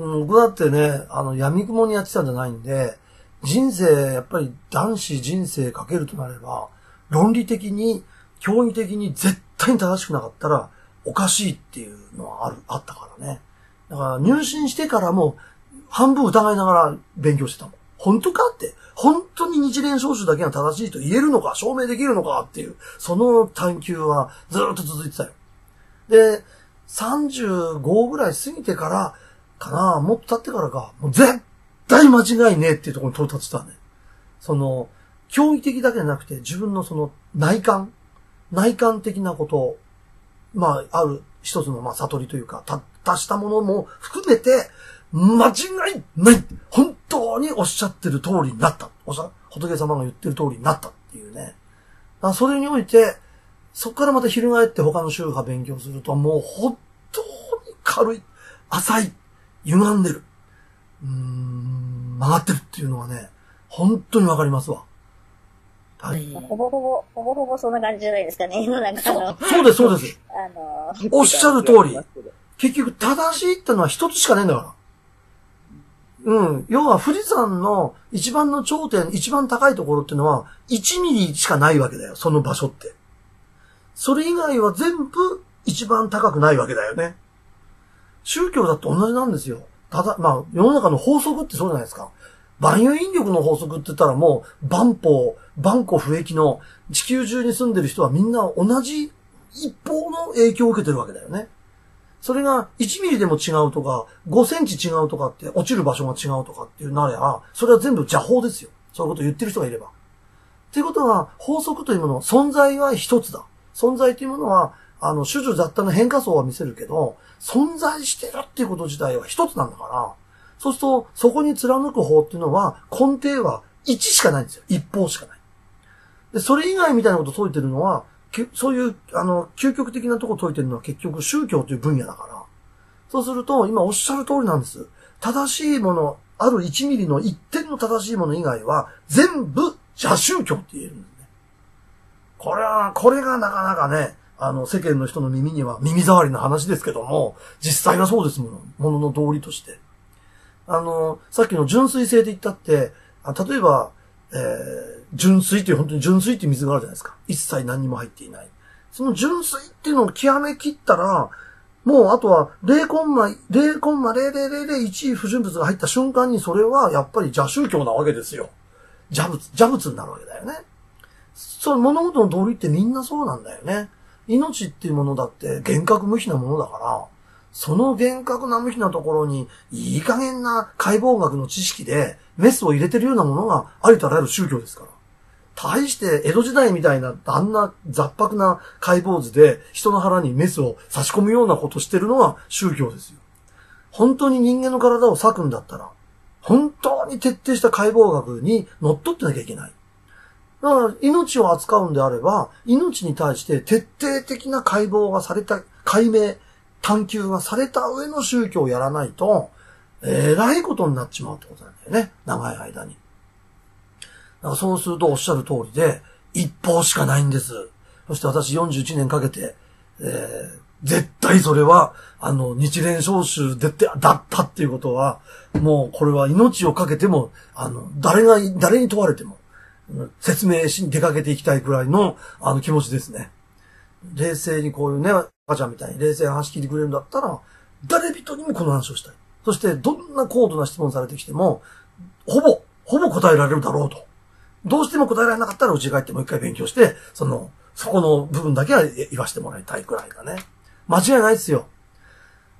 僕だってね、あの、闇雲にやってたんじゃないんで、人生、やっぱり男子人生かけるとなれば、論理的に、競技的に絶対に正しくなかったら、おかしいっていうのはある、あったからね。だから入信してからも、半分疑いながら勉強してたもん。本当かって、本当に日蓮召集だけが正しいと言えるのか、証明できるのかっていう、その探求はずっと続いてたよ。で、35ぐらい過ぎてから、かな、もっと経ってからか、もう絶対間違いねえっていうところに到達したね。その、競技的だけじゃなくて、自分のその内観、内観的なことを、まあ、ある一つの、まあ、悟りというか、た、達したものも含めて、間違いない本当におっしゃってる通りになった。おっしゃ、仏様が言ってる通りになったっていうね。それにおいて、そこからまた翻って他の宗派勉強すると、もう本当に軽い、浅い、歪んでる、うーん、曲がってるっていうのはね、本当にわかりますわ。はい。ほぼほぼ、ほぼほぼそんな感じじゃないですかね。なんかあの、そうです、そうです。あの、おっしゃる通り。結局、正しいってのは一つしかねえんだから。うん。要は、富士山の一番の頂点、一番高いところってのは、1ミリしかないわけだよ。その場所って。それ以外は全部一番高くないわけだよね。宗教だって同じなんですよ。ただ、まあ、世の中の法則ってそうじゃないですか。万有引力の法則って言ったらもう、万法、万古不益の地球中に住んでる人はみんな同じ一方の影響を受けてるわけだよね。それが1ミリでも違うとか、5センチ違うとかって、落ちる場所が違うとかっていうなれば、それは全部邪法ですよ。そういうことを言ってる人がいれば。っていうことは、法則というもの、存在は一つだ。存在というものは、あの、種々雑多な変化層は見せるけど、存在してるっていうこと自体は一つなんだから、そうすると、そこに貫く方っていうのは、根底は1しかないんですよ。一方しかない。で、それ以外みたいなことを説いてるのは、そういう、あの、究極的なところを説いてるのは結局宗教という分野だから。そうすると、今おっしゃる通りなんです。正しいもの、ある1ミリの一点の正しいもの以外は、全部邪宗教って言えるんですね。これは、これがなかなかね、あの、世間の人の耳には耳障りな話ですけども、実際はそうですもの、ものの道理として。あの、さっきの純粋性で言ったって、例えば、えー、純水っていう本当に純水っていう水があるじゃないですか。一切何にも入っていない。その純水っていうのを極め切ったら、もうあとは0コンマ、0コンマ0001不純物が入った瞬間にそれはやっぱり邪宗教なわけですよ。邪物、邪物になるわけだよね。そう、物事の道理ってみんなそうなんだよね。命っていうものだって幻覚無比なものだから、その幻覚な無比なところに、いい加減な解剖学の知識でメスを入れてるようなものがありとあらゆる宗教ですから。対して江戸時代みたいな、あんな雑白な解剖図で人の腹にメスを差し込むようなことしてるのが宗教ですよ。本当に人間の体を裂くんだったら、本当に徹底した解剖学に乗っ取ってなきゃいけない。だから、命を扱うんであれば、命に対して徹底的な解剖がされた、解明、探求がされた上の宗教をやらないと、えらいことになっちまうってことなんだよね。長い間に。だからそうするとおっしゃる通りで、一方しかないんです。そして私41年かけて、えー絶対それは、あの、日蓮召集でって、だったっていうことは、もうこれは命をかけても、あの、誰が、誰に問われても、説明しに出かけていきたいくらいの、あの気持ちですね。冷静にこういうね、赤ちゃんみたいに冷静に話聞いてくれるんだったら、誰人にもこの話をしたい。そして、どんな高度な質問されてきても、ほぼ、ほぼ答えられるだろうと。どうしても答えられなかったら、うち帰ってもう一回勉強して、その、そこの部分だけは言わせてもらいたいくらいだね。間違いないですよ。